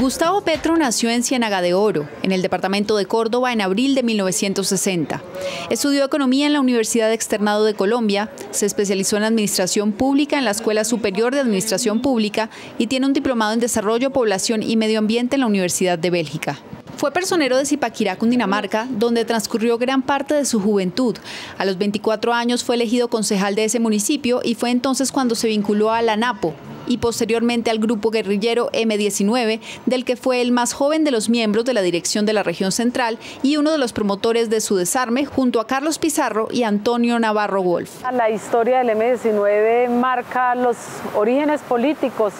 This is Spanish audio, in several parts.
Gustavo Petro nació en Ciénaga de Oro, en el departamento de Córdoba, en abril de 1960. Estudió economía en la Universidad Externado de Colombia, se especializó en administración pública en la Escuela Superior de Administración Pública y tiene un diplomado en Desarrollo, Población y Medio Ambiente en la Universidad de Bélgica. Fue personero de Zipaquirá, Cundinamarca, donde transcurrió gran parte de su juventud. A los 24 años fue elegido concejal de ese municipio y fue entonces cuando se vinculó a la NAPO, y posteriormente al grupo guerrillero M19, del que fue el más joven de los miembros de la dirección de la región central y uno de los promotores de su desarme, junto a Carlos Pizarro y Antonio Navarro Wolf. La historia del M19 marca los orígenes políticos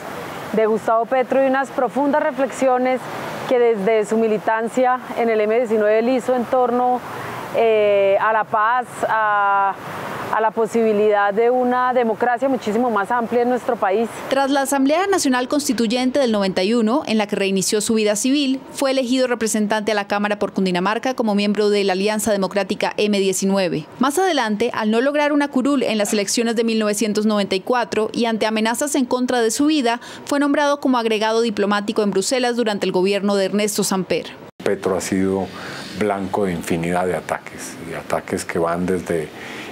de Gustavo Petro y unas profundas reflexiones que desde su militancia en el M19 él hizo en torno eh, a la paz, a a la posibilidad de una democracia muchísimo más amplia en nuestro país. Tras la Asamblea Nacional Constituyente del 91, en la que reinició su vida civil, fue elegido representante a la Cámara por Cundinamarca como miembro de la Alianza Democrática M19. Más adelante, al no lograr una curul en las elecciones de 1994 y ante amenazas en contra de su vida, fue nombrado como agregado diplomático en Bruselas durante el gobierno de Ernesto Samper. Petro ha sido blanco de infinidad de ataques, de ataques que van desde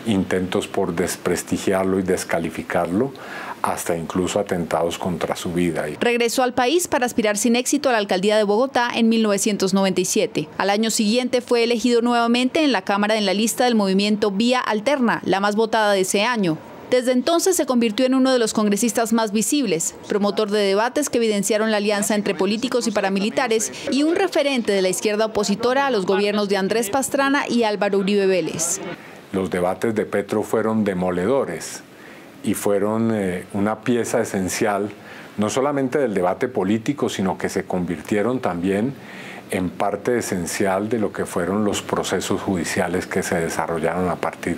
intentos por desprestigiarlo y descalificarlo, hasta incluso atentados contra su vida. Regresó al país para aspirar sin éxito a la alcaldía de Bogotá en 1997. Al año siguiente fue elegido nuevamente en la Cámara en la lista del movimiento Vía Alterna, la más votada de ese año. Desde entonces se convirtió en uno de los congresistas más visibles, promotor de debates que evidenciaron la alianza entre políticos y paramilitares y un referente de la izquierda opositora a los gobiernos de Andrés Pastrana y Álvaro Uribe Vélez. Los debates de Petro fueron demoledores y fueron eh, una pieza esencial no solamente del debate político, sino que se convirtieron también en parte esencial de lo que fueron los procesos judiciales que se desarrollaron a partir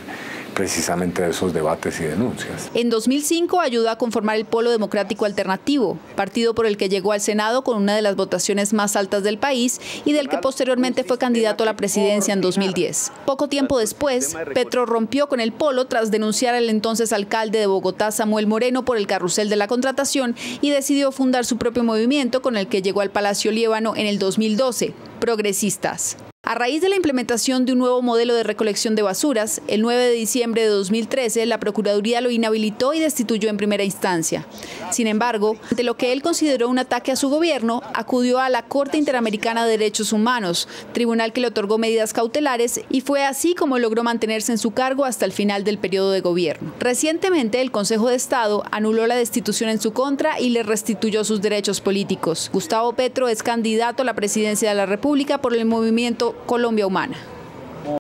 precisamente de esos debates y denuncias. En 2005 ayudó a conformar el Polo Democrático Alternativo, partido por el que llegó al Senado con una de las votaciones más altas del país y del que posteriormente fue candidato a la presidencia en 2010. Poco tiempo después, Petro rompió con el Polo tras denunciar al entonces alcalde de Bogotá, Samuel Moreno, por el carrusel de la contratación y decidió fundar su propio movimiento con el que llegó al Palacio Líbano en el 2012, Progresistas. A raíz de la implementación de un nuevo modelo de recolección de basuras, el 9 de diciembre de 2013 la Procuraduría lo inhabilitó y destituyó en primera instancia. Sin embargo, ante lo que él consideró un ataque a su gobierno, acudió a la Corte Interamericana de Derechos Humanos, tribunal que le otorgó medidas cautelares y fue así como logró mantenerse en su cargo hasta el final del periodo de gobierno. Recientemente, el Consejo de Estado anuló la destitución en su contra y le restituyó sus derechos políticos. Gustavo Petro es candidato a la presidencia de la República por el movimiento Colombia Humana.